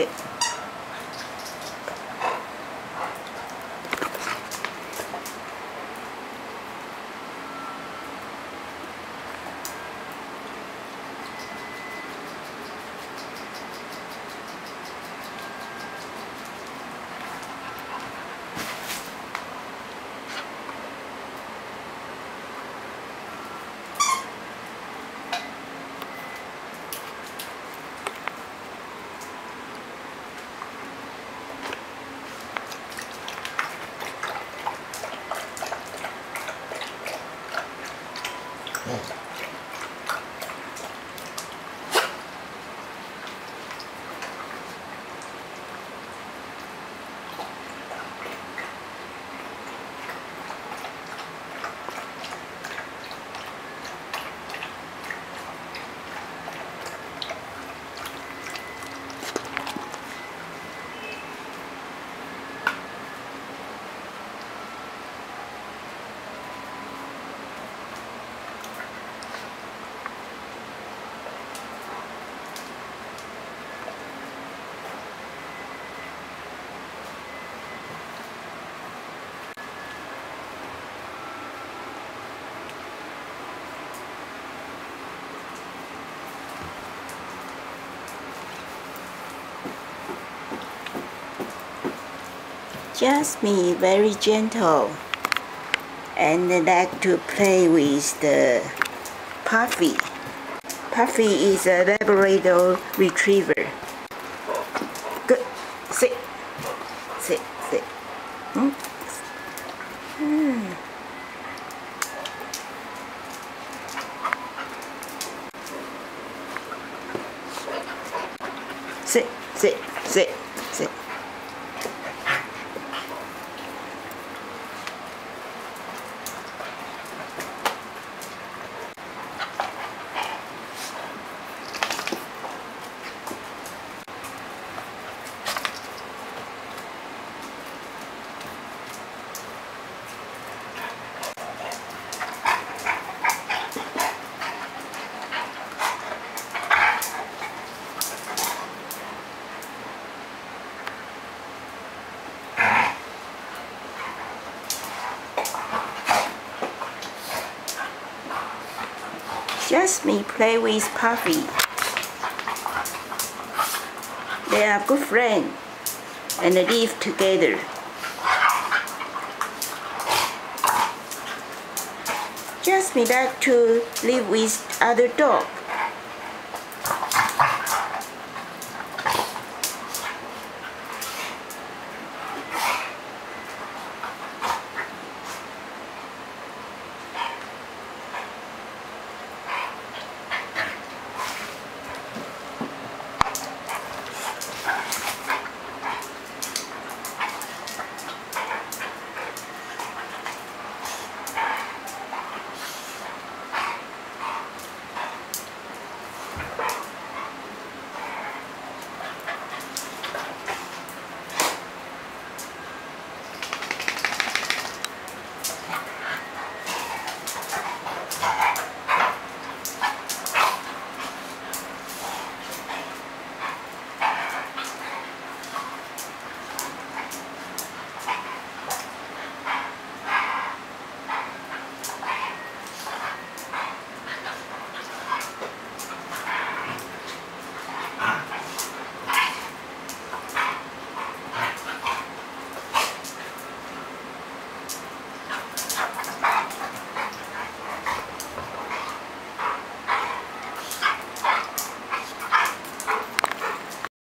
せ。Sit. Jasmine very gentle and like to play with the Puffy. Puffy is a Labrador retriever. Good. Sit. Sit. Sit. Hmm? Hmm. Sit. Sit. Sit. Sit. Jasmine play with Puffy. They are good friends and they live together. Jasmine like to live with other dog.